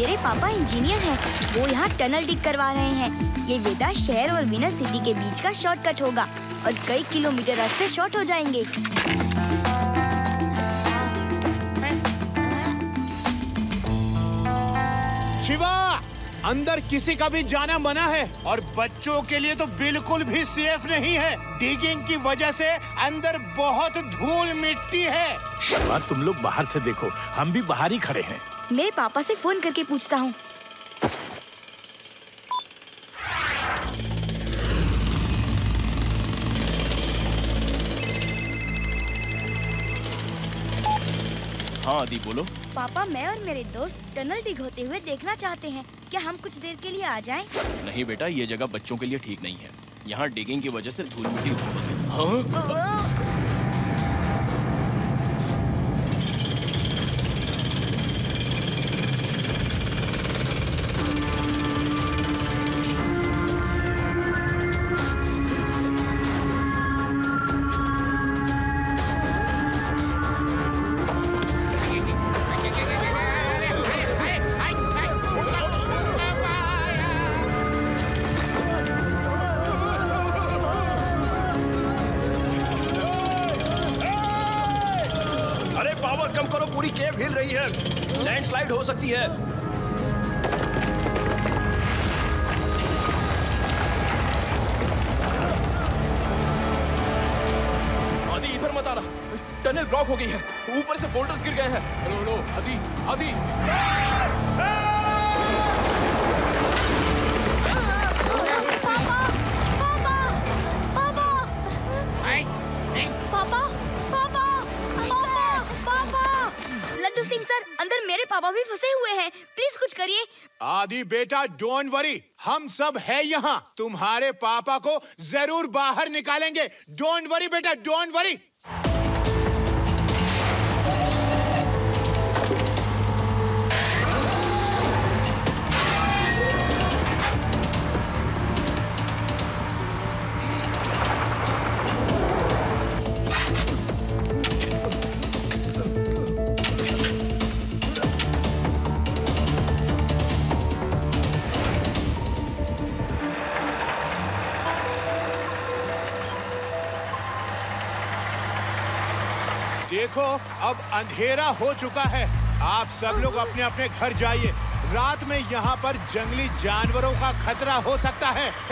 मेरे पापा इंजीनियर हैं। वो यहाँ टनल डिग करवा रहे हैं। ये वेदा शहर और विनर सिटी के बीच का शॉर्टकट होगा और कई किलोमीटर रास्ते शॉर्ट हो जाएँगे। शिवा अंदर किसी का भी जाना मना है और बच्चों के लिए तो बिल्कुल भी सेफ़ नहीं है। डिगिंग की वजह से अंदर बहुत धूल मिट्टी है। शिवा तुम लोग बाहर से देखो हम भी बाहर ही खड़े हैं। मेरे पापा से फ़ोन करके पूछता हूँ। हाँ आदि बोलो। पापा मैं और मेरे दोस्त टनल डिग होते हुए देखना चाहते हैं। क्या हम कुछ देर के लिए आ जाएँ? नहीं बेटा ये जगह बच्चों के लिए ठीक नहीं है। यहाँ डिगिंग की वजह से धूल मिट्टी है। सकती है। आदि, इधर मत आना। टनल ब्लॉक हो गई है। ऊपर से बोल्डर्स गिर गए हैं। हेलो रो आदि आदि। भी फंसे हुए हैं। प्लीज़ कुछ करिए। आदि बेटा, डोंट वरी, हम सब है यहाँ। तुम्हारे पापा को ज़रूर बाहर निकालेंगे। डोंट वरी बेटा, डोंट वरी। देखो अब अंधेरा हो चुका है। आप सब लोग अपने अपने घर जाइए। रात में यहाँ पर जंगली जानवरों का खतरा हो सकता है।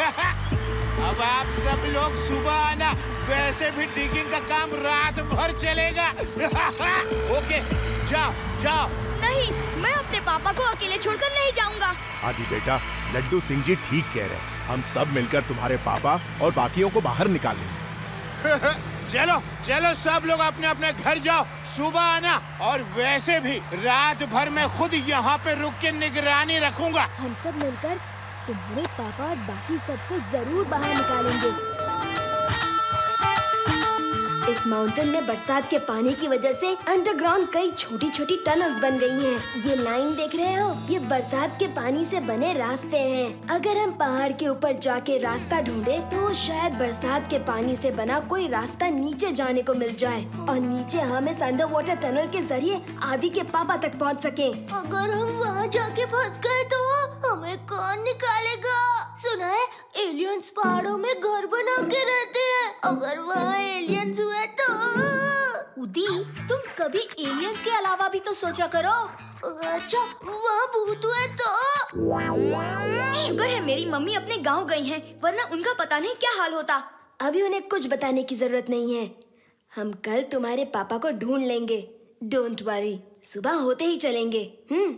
अब आप सब लोग सुबह आना वैसे भी डिगिंग का काम रात भर चलेगा। ओके जाओ जाओ। नहीं मैं अपने पापा को अकेले छोड़कर नहीं जाऊँगा। आदि बेटा लड्डू सिंह जी ठीक कह रहे हैं। हम सब मिलकर तुम्हारे पापा और बाकियों को बाहर निकालेंगे चलो चलो सब लोग अपने अपने घर जाओ। सुबह आना और वैसे भी रात भर मैं खुद यहाँ पे रुक के निगरानी रखूँगा। हम सब मिलकर तुम्हारे पापा और बाकी सबको ज़रूर बाहर निकालेंगे। इस माउंटेन में बरसात के पानी की वजह से अंडरग्राउंड कई छोटी छोटी टनल्स बन गई हैं। ये लाइन देख रहे हो? ये बरसात के पानी से बने रास्ते हैं। अगर हम पहाड़ के ऊपर जाके रास्ता ढूंढे तो शायद बरसात के पानी से बना कोई रास्ता नीचे जाने को मिल जाए। और नीचे हम इस अंडर वाटर टनल के ज़रिए आदि के पापा तक पहुँच सके। अगर हम वहाँ जाके फंस गए तो हमें कौन निकालेगा? सुना है? एलियंस पहाड़ों में घर बना के रहते हैं। अगर वहाँ एलियंस हुए तो। उदी तुम कभी एलियंस के अलावा भी तो सोचा करो। अच्छा वहाँ भूत हुए तो। शुक्र है मेरी मम्मी अपने गाँव गई हैं वरना उनका पता नहीं क्या हाल होता। अभी उन्हें कुछ बताने की ज़रूरत नहीं है। हम कल तुम्हारे पापा को ढूंढ लेंगे। डोंट वरी सुबह होते ही चलेंगे। हम्म।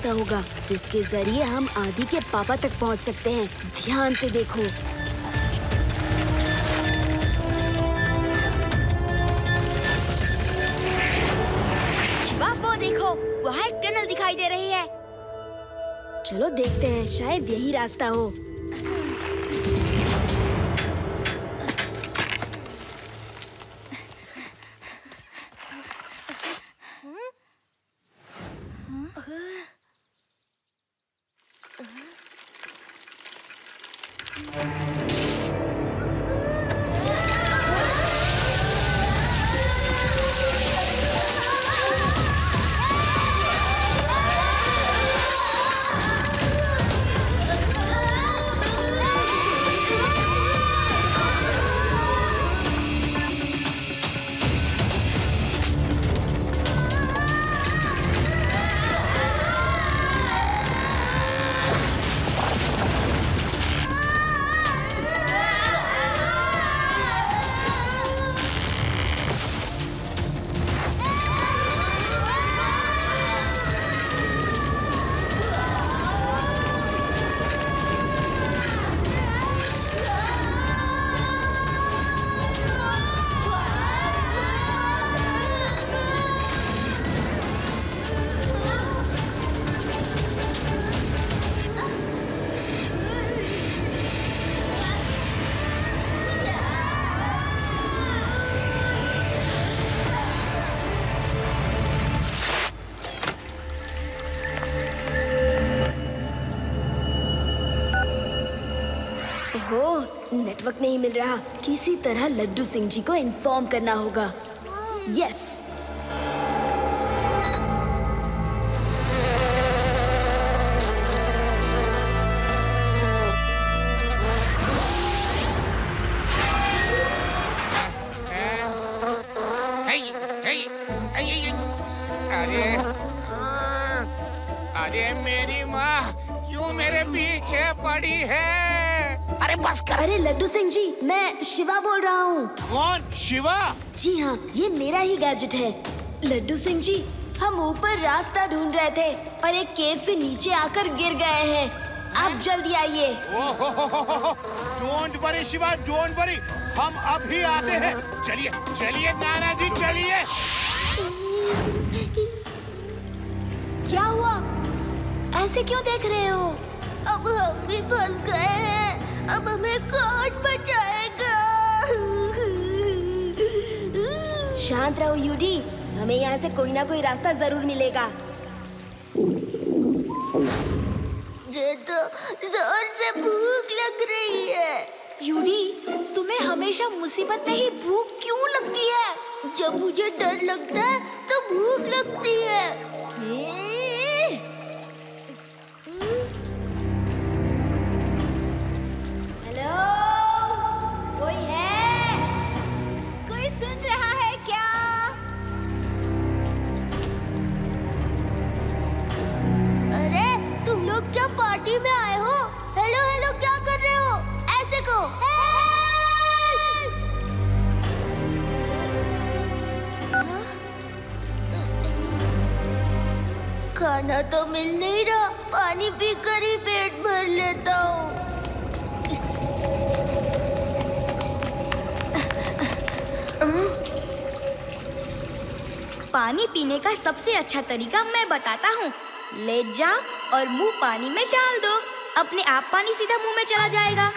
रास्ता होगा जिसके ज़रिए हम आदि के पापा तक पहुँच सकते हैं। ध्यान से देखो। शिवा वो देखो वहाँ एक टनल दिखाई दे रही है। चलो देखते हैं शायद यही रास्ता हो। नेटवर्क नहीं मिल रहा। किसी तरह लड्डू सिंह जी को इन्फॉर्म करना होगा। यस अरे अरे मेरी माँ, क्यों मेरे पीछे पड़ी है? अरे बस कर अरे लड्डू सिंह जी मैं शिवा बोल रहा हूँ। कौन? शिवा? जी हाँ ये मेरा ही गैजेट है। लड्डू सिंह जी हम ऊपर रास्ता ढूंढ रहे थे और एक केव से नीचे आकर गिर गए हैं। आप जल्दी आइए। Don't worry Shiva don't worry हम अभी आते हैं। चलिए चलिए नाना जी चलिए। क्या हुआ? ऐसे क्यों देख रहे हो? अब हम भी फंस गए हैं। अब हमें कौन बचाएगा? शांत रहो, यूडी। हमें यहाँ से कोई ना कोई रास्ता ज़रूर मिलेगा। तो ज़ोर से भूख लग रही है। यूडी, तुम्हें हमेशा मुसीबत में ही भूख क्यों लगती है? जब मुझे डर लगता है तो भूख लगती है। पार्टी में आए हो? हेलो हेलो, क्या कर रहे हो? ऐसे को। खाना तो मिल नहीं रहा। पानी पीकर ही पेट भर लेता हूँ। पानी पीने का सबसे अच्छा तरीका मैं बताता हूँ। लेट जाओ और मुँह पानी में डाल दो। अपने आप पानी सीधा मुँह में चला जाएगा।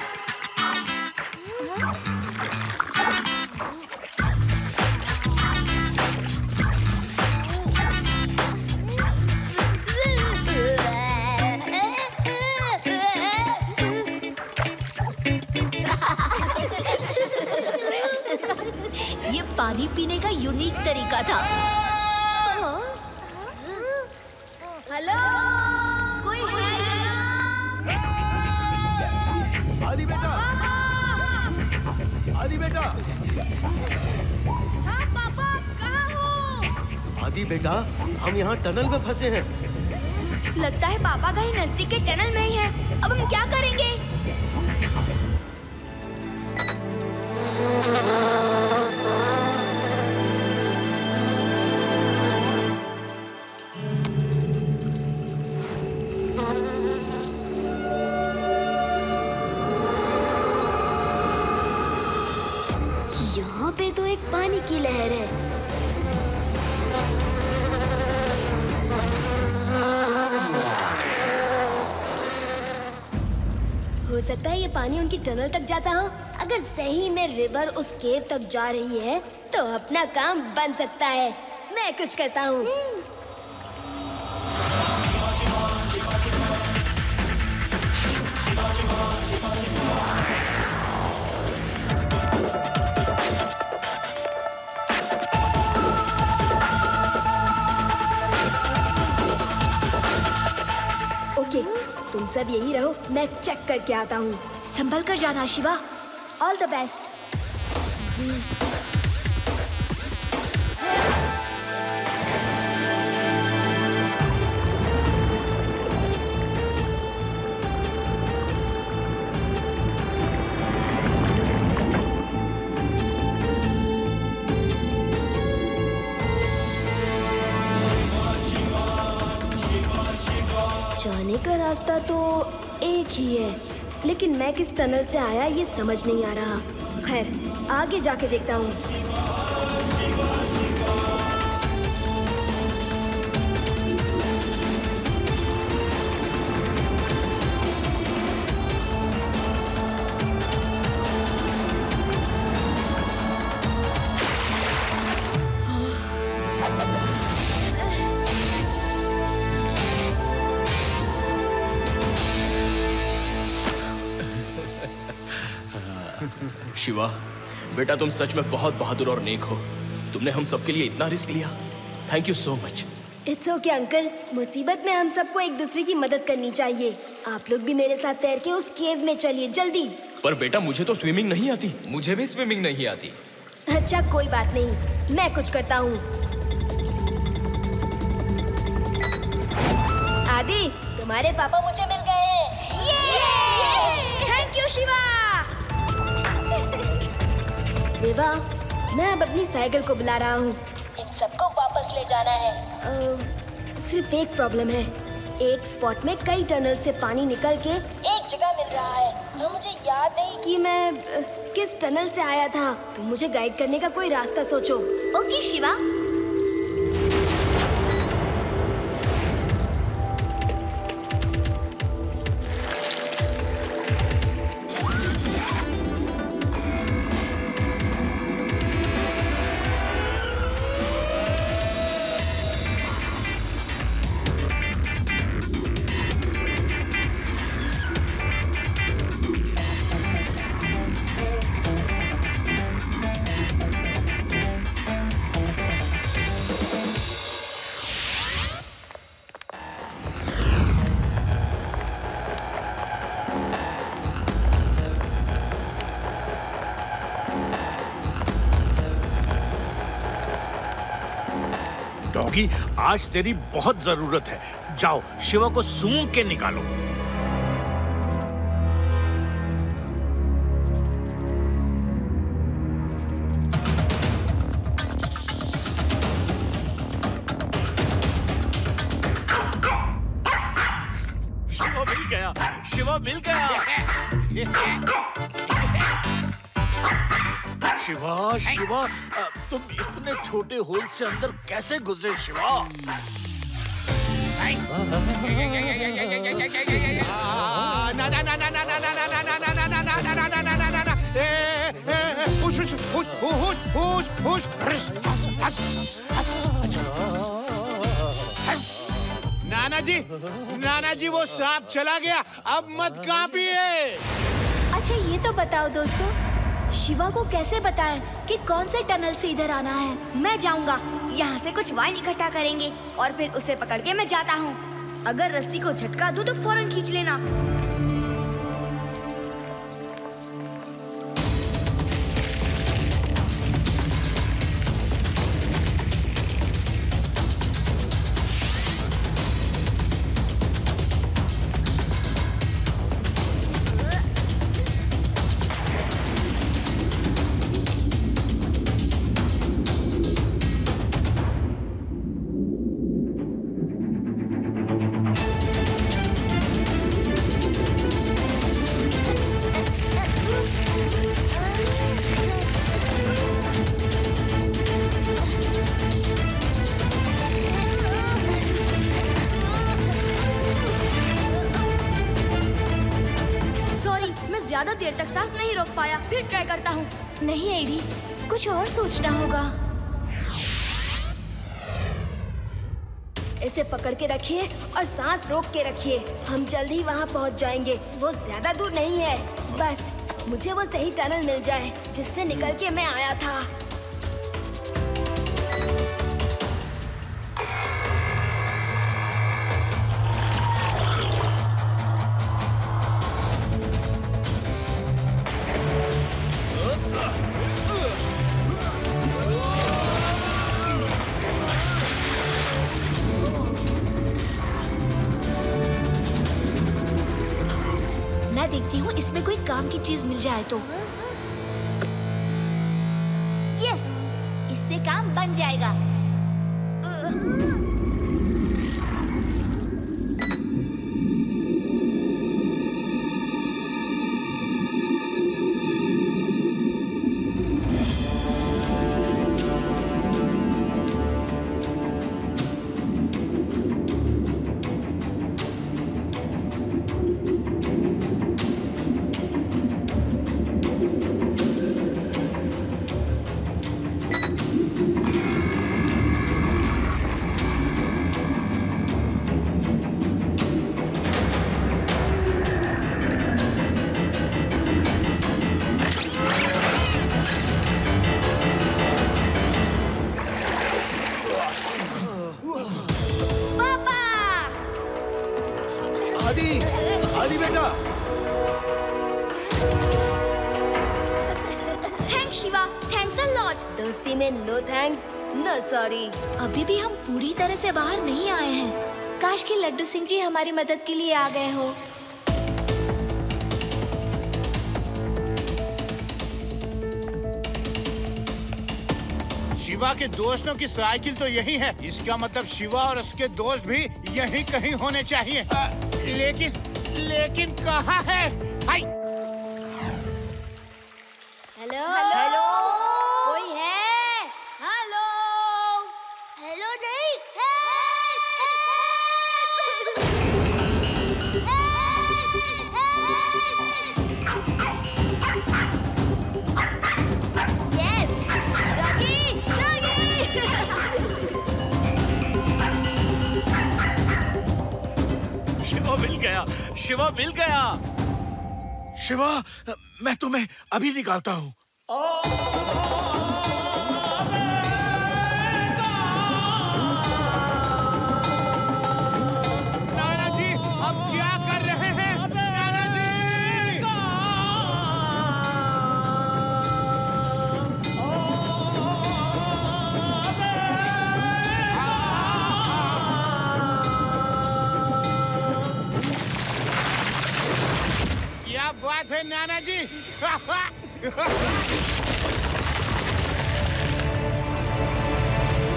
ये पानी पीने का यूनिक तरीका था। आदि बेटा। हाँ पापा कहाँ हो? आदि बेटा हम यहाँ टनल में फंसे हैं। लगता है पापा कहीं नज़दीक के टनल में ही है। अब हम क्या करेंगे? की लहर है। हो सकता है ये पानी उनकी टनल तक जाता हो। अगर सही में रिवर उस केव तक जा रही है तो अपना काम बन सकता है। मैं कुछ करता हूँ। सब यही रहो, मैं चेक करके आता हूँ। संभल कर जाना शिवा। ऑल द बेस्ट रास्ता तो एक ही है। लेकिन मैं किस टनल से आया, ये समझ नहीं आ रहा। खैर, आगे जाके देखता हूँ। शिवा बेटा तुम सच में बहुत बहादुर और नेक हो। तुमने हम सबके लिए इतना रिस्क लिया। Thank you so much it's okay uncle मुसीबत में हम सबको एक दूसरे की मदद करनी चाहिए। आप लोग भी मेरे साथ तैर के उस केव में चलिए जल्दी। पर बेटा मुझे तो स्विमिंग नहीं आती। मुझे भी स्विमिंग नहीं आती। अच्छा कोई बात नहीं। मैं कुछ करता हूँ। आदि तुम्हारे पापा मुझे मिल गए हैं। थैंक यू शिवा विवा मैं अब अपनी साइकिल को बुला रहा हूँ। इन सबको वापस ले जाना है। आ, सिर्फ़ एक प्रॉब्लम है। एक स्पॉट में कई टनल से पानी निकल के एक जगह मिल रहा है और मुझे याद नहीं कि मैं किस टनल से आया था। तुम मुझे गाइड करने का कोई रास्ता सोचो। ओके शिवा। डॉगी आज तेरी बहुत ज़रूरत है। जाओ शिवा को सूंघ के निकालो। हुश हुश हुश हस हस हस हस नाना जी नाना जी वो सांप चला गया। अब मत कांपिए। अच्छा ये तो बताओ दोस्तों शिवा को कैसे बताएँ कि कौन से टनल से इधर आना है? मैं जाऊँगा। यहाँ से कुछ वाइन इकट्ठा करेंगे और फिर उसे पकड़ के मैं जाता हूँ। अगर रस्सी को झटका दूँ तो फ़ौरन खींच लेना। रोक पाया, फिर ट्राई करता हूँ। नहीं एडी कुछ और सोचना होगा। इसे पकड़ के रखिए और सांस रोक के रखिए। हम जल्द ही वहाँ पहुँच जाएँगे। वो ज़्यादा दूर नहीं है। बस, मुझे वो सही टनल मिल जाए, जिससे निकल के मैं आया था। देखती हूँ, इसमें कोई काम की चीज़ मिल जाए तो। यस इससे काम बन जाएगा। से बाहर नहीं आए हैं। काश कि लड्डू सिंह जी हमारी मदद के लिए आ गए हो। शिवा के दोस्तों की साइकिल तो यही है। इसका मतलब शिवा और उसके दोस्त भी यही कहीं होने चाहिए। अ, लेकिन लेकिन कहाँ है? हाय! हेलो? शिवा मिल गया। शिवा मैं तुम्हें अभी निकालता हूँ। बात है नाना जी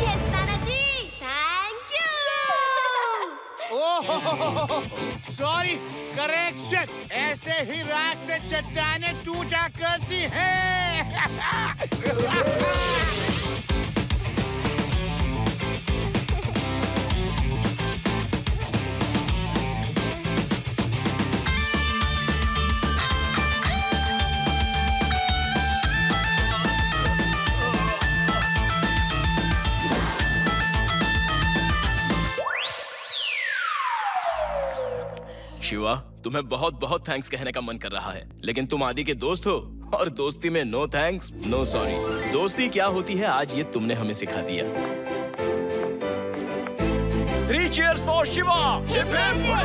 yes Nana ji thank you oh sorry correction ऐसे ही रात से चट्टाने टूटा करती हैं। शिवा, तुम्हें बहुत बहुत थैंक्स कहने का मन कर रहा है। लेकिन तुम आदि के दोस्त हो, और दोस्ती में नो थैंक्स नो सॉरी दोस्ती क्या होती है, आज ये तुमने हमें सिखा दिया। Three cheer for Shiva. Hip hip!